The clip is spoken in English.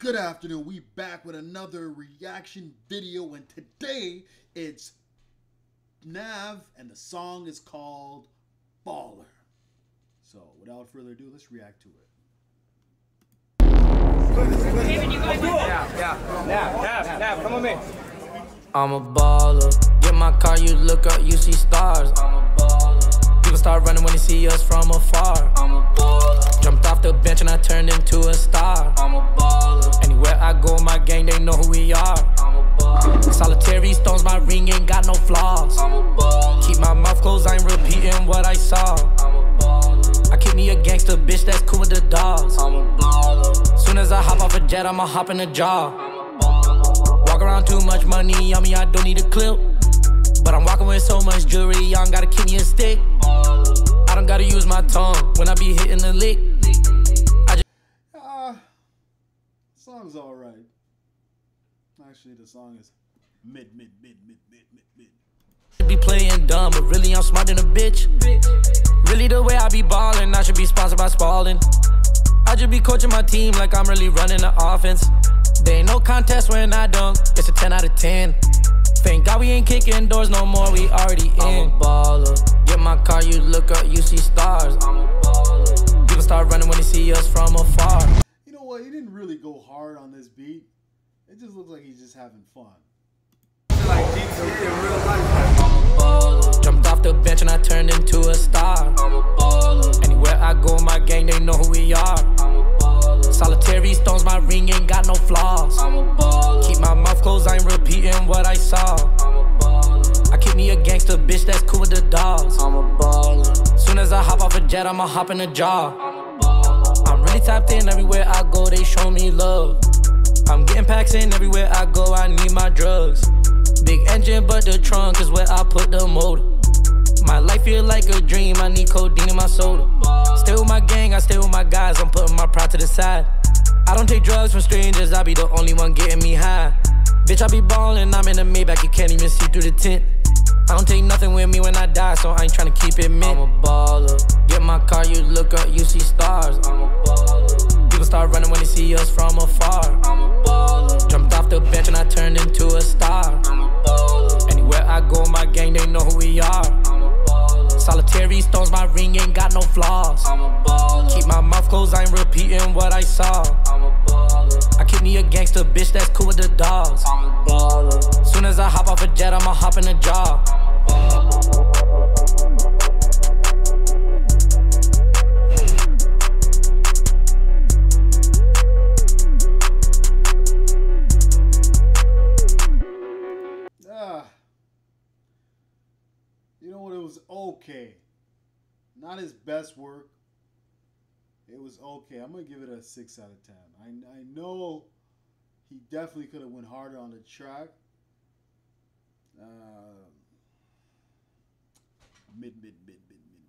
Good afternoon. We back with another reaction video, and today it's Nav, and the song is called Baller. So, without further ado, let's react to it. I'm a baller. Get my car, you look up, you see stars. I'm a baller. People start running when they see us from afar. I'm a baller. Jumped off the bench and I turned into know who we are. I'm a baller. Solitary stones, my ring ain't got no flaws. I'm a baller. Keep my mouth closed, I ain't repeating what I saw. I'm a baller. I keep me a gangster bitch that's cool with the dogs. I'm a baller. Soon as I hop off a jet, I'ma hop in a jaw. Walk around too much money on me, I don't need a clip. But I'm walking with so much jewelry, I don't gotta keep me a stick. I don't gotta use my tongue when I be hitting the lick. I just. Ah, song's alright. Actually, the song is mid, mid, mid, mid, mid, mid, mid. Be playing dumb, but really I'm smart than a bitch. Really the way I be ballin', I should be sponsored by Spalding. I just be coaching my team like I'm really running the offense. There ain't no contest when I dunk, it's a 10 out of 10. Thank God we ain't kicking doors no more, we already in. I'm a baller. Get my car, you look up, you see stars. I'm a baller. People start running when they see us from afar. You know what? He didn't really go hard on this beat. It just looks like he's just having fun. Jumped off the bench and I turned into a star. I'm a baller. Anywhere I go, my gang, they know who we are. I'm a baller. Solitary stones, my ring ain't got no flaws. I'm a baller. Keep my mouth closed, I ain't repeating what I saw. I'm a baller. I keep me a gangster bitch that's cool with the dogs. I'm a baller. Soon as I hop off a jet, I'ma hop in the jaw. I'm a baller. I'm really tapped in everywhere I go, they show me love. I'm getting packs in everywhere I go, I need my drugs. Big engine, but the trunk is where I put the motor. My life feel like a dream, I need codeine in my soda. Stay with my gang, I stay with my guys, I'm putting my pride to the side. I don't take drugs from strangers, I be the only one getting me high. Bitch, I be ballin', I'm in the Maybach, you can't even see through the tent. I don't take nothing with me when I die, so I ain't tryna keep it mint. I'm a baller. Get my car, you look up, you see stars. I'm a baller. People start running when they see us from afar. I'm a baller. Jumped off the bench and I turned into a star. I'm a baller. Anywhere I go, my gang, they know who we are. I'm a baller. Solitary stones, my ring ain't got no flaws. I'm a baller. Keep my mouth closed, I ain't repeating what I saw. I'm a baller. I keep me a gangster bitch that's cool with the dogs. I'm a baller. Soon as I hop off a jet, I'ma hop in the jaw. Okay. Not his best work. It was okay. I'm gonna give it a six out of ten. I I know he definitely could have went harder on the track. Uh, mid mid mid mid mid